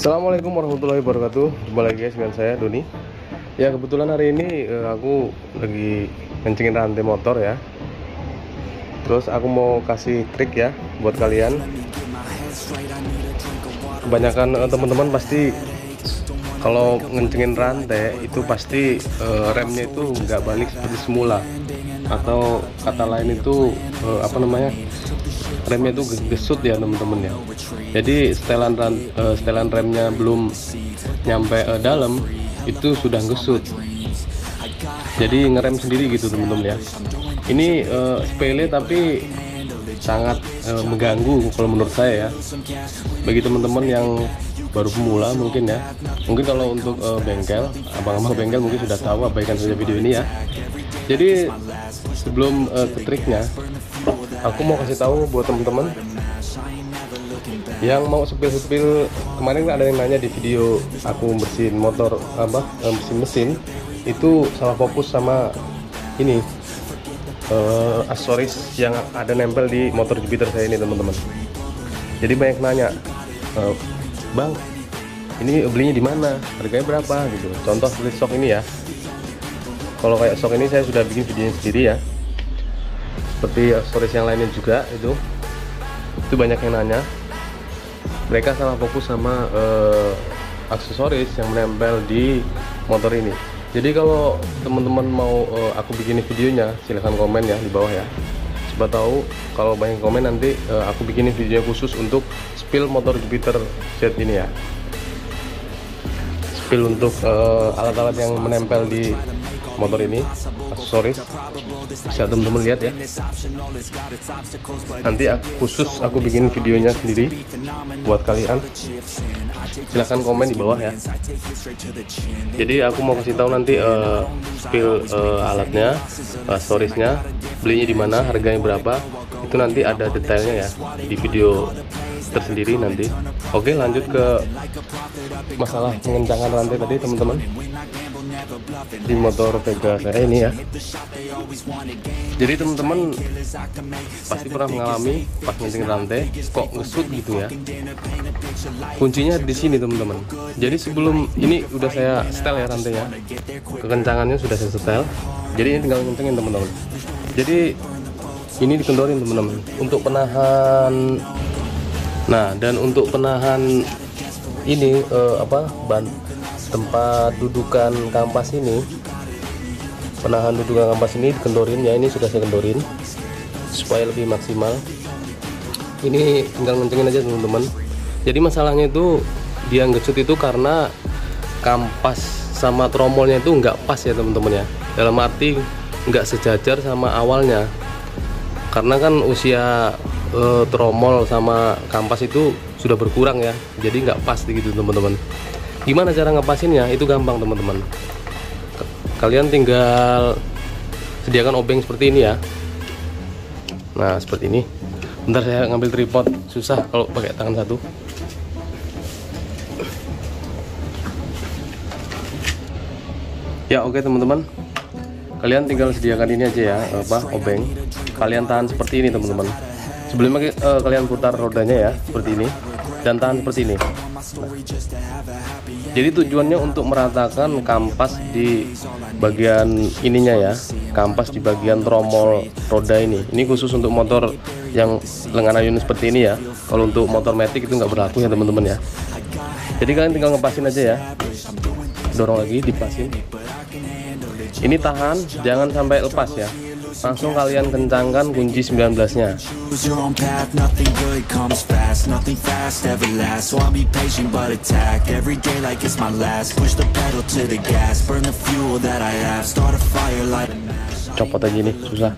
Assalamualaikum warahmatullahi wabarakatuh. Jumpa lagi guys dengan saya Doni. Ya kebetulan hari ini eh, aku lagi kencingin rantai motor ya. Terus aku mau kasih trik ya buat kalian. Kebanyakan eh, teman-teman pasti kalau ngencengin rantai itu pasti eh, remnya itu nggak balik seperti semula. Atau kata lain itu eh, apa namanya remnya itu gesut ya teman-teman ya. Jadi setelan uh, setelan remnya belum nyampe uh, dalam itu sudah gesut. Jadi ngerem sendiri gitu teman-teman ya. Ini uh, sepele tapi sangat uh, mengganggu kalau menurut saya ya. Bagi teman-teman yang baru pemula mungkin ya. Mungkin kalau untuk uh, bengkel abang-abang bengkel mungkin sudah tahu abaikan saja video ini ya. Jadi sebelum uh, ke triknya aku mau kasih tahu buat teman-teman yang mau sepil-sepil. Kemarin ada yang nanya di video aku bersihin motor apa mesin-mesin itu salah fokus sama ini uh, aksesoris yang ada nempel di motor Jupiter saya ini teman-teman. Jadi banyak nanya uh, bang ini belinya di mana? Harganya berapa? Gitu. Contoh seperti stok ini ya. Kalau kayak stok ini saya sudah bikin videonya sendiri ya seperti aksesoris yang lainnya juga itu. Itu banyak yang nanya. Mereka salah fokus sama uh, aksesoris yang menempel di motor ini. Jadi kalau teman-teman mau uh, aku bikin videonya silahkan komen ya di bawah ya. Coba tahu kalau banyak komen nanti uh, aku bikin videonya khusus untuk spill motor Jupiter Z ini ya. Spill untuk alat-alat uh, yang menempel di motor ini. Aksesoris bisa teman-teman lihat ya. Nanti aku, khusus aku bikin videonya sendiri buat kalian. Silahkan komen di bawah ya. Jadi aku mau kasih tahu nanti uh, spill uh, alatnya aksesorisnya belinya di mana harganya berapa. Itu nanti ada detailnya ya di video tersendiri nanti. Oke lanjut ke masalah pengencangan rantai tadi teman-teman di motor Vega saya ini ya. Jadi teman-teman pasti pernah mengalami pas ngencing rantai kok ngesut gitu ya. Kuncinya di sini teman-teman. Jadi sebelum ini udah saya setel ya rantainya kekencangannya sudah saya setel. Jadi ini tinggal ngencengin teman-teman. Jadi ini dikendorin teman-teman untuk penahan. Nah dan untuk penahan ini uh, apa ban tempat dudukan kampas ini penahan dudukan kampas ini dikendorin ya ini sudah saya kendorin supaya lebih maksimal. Ini tinggal ngencengin aja teman-teman. Jadi masalahnya itu dia ngecut itu karena kampas sama tromolnya itu nggak pas ya teman-teman ya. Dalam arti nggak sejajar sama awalnya. Karena kan usia e, tromol sama kampas itu sudah berkurang ya. Jadi nggak pas gitu teman-teman gimana cara ngepasinnya? Itu gampang teman-teman. Kalian tinggal sediakan obeng seperti ini ya. Nah seperti ini. Bentar saya ngambil tripod. Susah kalau pakai tangan satu. Ya oke okay, teman-teman. Kalian tinggal sediakan ini aja ya apa obeng. Kalian tahan seperti ini teman-teman. Sebelumnya uh, kalian putar rodanya ya seperti ini. Dan tahan seperti ini jadi tujuannya untuk meratakan kampas di bagian ininya ya kampas di bagian tromol roda ini. Ini khusus untuk motor yang lengan ayun seperti ini ya. Kalau untuk motor metik itu nggak berlaku ya teman-teman ya. Jadi kalian tinggal ngepasin aja ya. Dorong lagi dipasin. Ini tahan jangan sampai lepas ya langsung kalian kencangkan kunci 19 nya copot aja nih susah.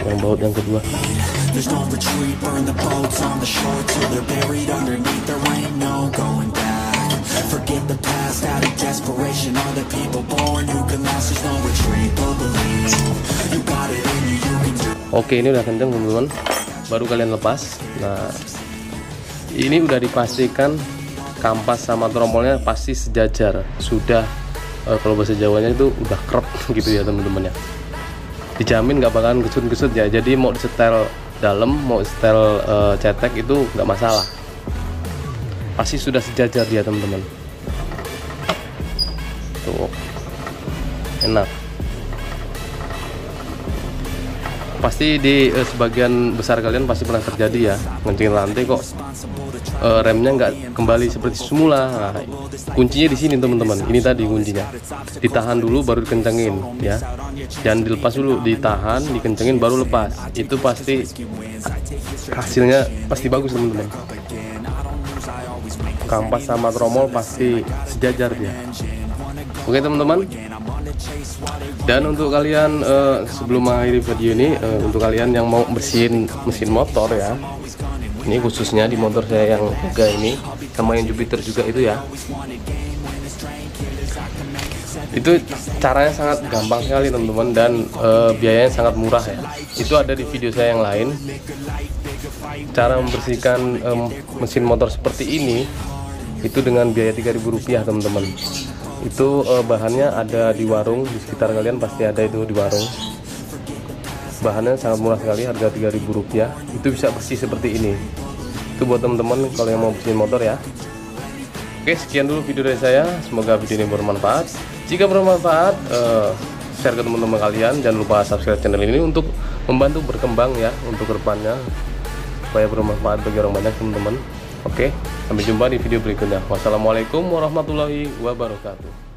Yang baut yang kedua. Forget the past. Out of desperation All the people Oke ini udah kenceng teman-teman. Baru kalian lepas. Nah Ini udah dipastikan Kampas sama tromolnya pasti sejajar. Sudah uh, Kalau bahasa Jawanya itu udah krep gitu ya teman-teman ya. Dijamin nggak bakalan gesut-gesut ya. Jadi mau disetel dalam Mau setel uh, cetek itu nggak masalah. Pasti sudah sejajar dia teman-teman. Tuh. Enak pasti di uh, sebagian besar kalian pasti pernah terjadi ya. Ngencingin lantai kok uh, remnya nggak kembali seperti semula. Nah, kuncinya di sini teman-teman. Ini tadi kuncinya. Ditahan dulu baru dikencengin ya. Jangan dilepas dulu ditahan dikencengin baru lepas. Itu pasti hasilnya pasti bagus teman-teman. Kampas sama tromol pasti sejajar dia oke teman-teman. Dan untuk kalian uh, sebelum mengakhiri video ini uh, untuk kalian yang mau bersihin mesin motor ya ini khususnya di motor saya yang juga ini sama yang Jupiter juga itu ya. Itu caranya sangat gampang sekali teman-teman dan uh, biayanya sangat murah ya. Itu ada di video saya yang lain. Cara membersihkan um, mesin motor seperti ini itu dengan biaya 3000 rupiah teman-teman itu uh, bahannya ada di warung di sekitar kalian pasti ada itu di warung. Bahannya sangat murah sekali harga 3000 rupiah. Itu bisa bersih seperti ini. Itu buat teman-teman kalau yang mau bersihin motor ya. Oke sekian dulu video dari saya. Semoga video ini bermanfaat. Jika bermanfaat uh, share ke teman-teman kalian. Jangan lupa subscribe channel ini untuk membantu berkembang ya untuk ke depannya. Supaya bermanfaat bagi orang banyak teman-teman Oke, sampai jumpa di video berikutnya. Wassalamualaikum warahmatullahi wabarakatuh.